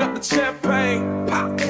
up the champagne. Pop.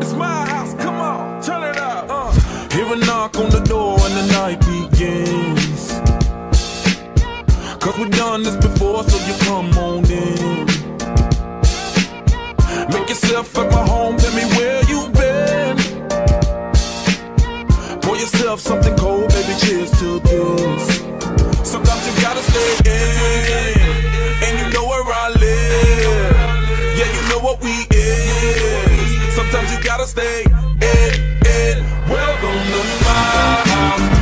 It's my house, come on, turn it up. Uh. Hear a knock on the door and the night begins. Cause we've done this before, so you come on in. Make yourself at my home, tell me where you been. Pour yourself something cold, baby, cheers to Sometimes you gotta stay in, in. Welcome to my house,